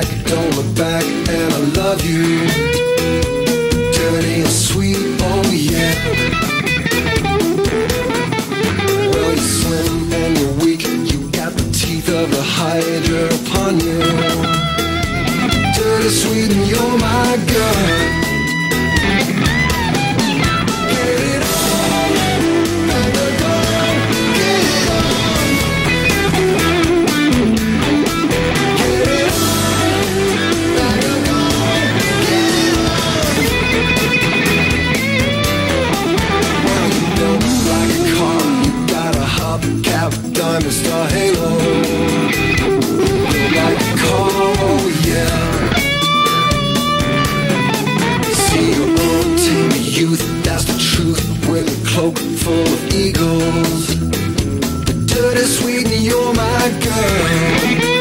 back, don't look back, and I love you. Dirty and sweet, oh yeah. Well, you're slim and you're weak, you got the teeth of a hydra upon you. Dirty, sweet, and you're my girl. truth with a cloak full of eagles. Dirty sweet, you're my girl.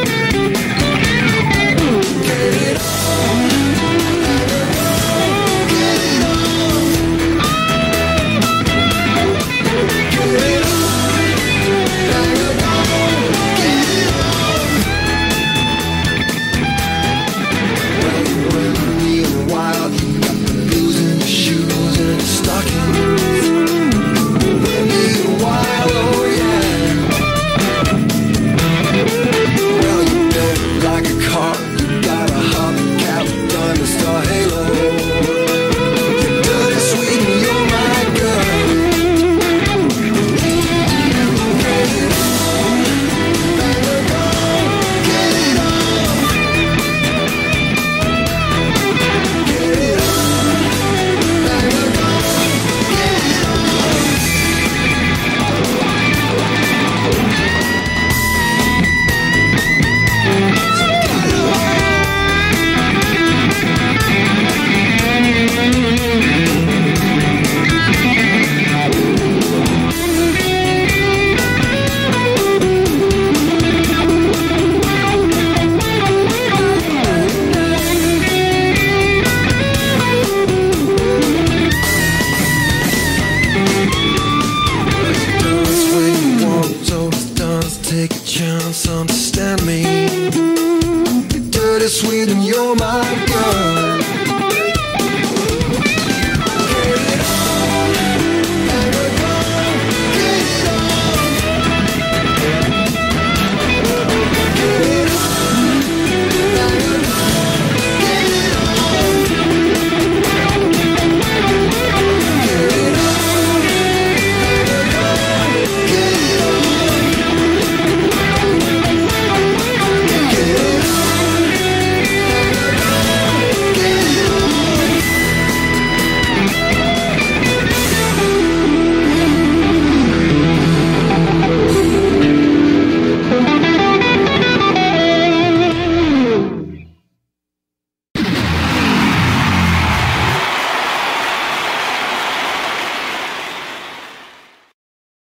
take a chance, understand me. You're dirty, sweet, and you're my girl.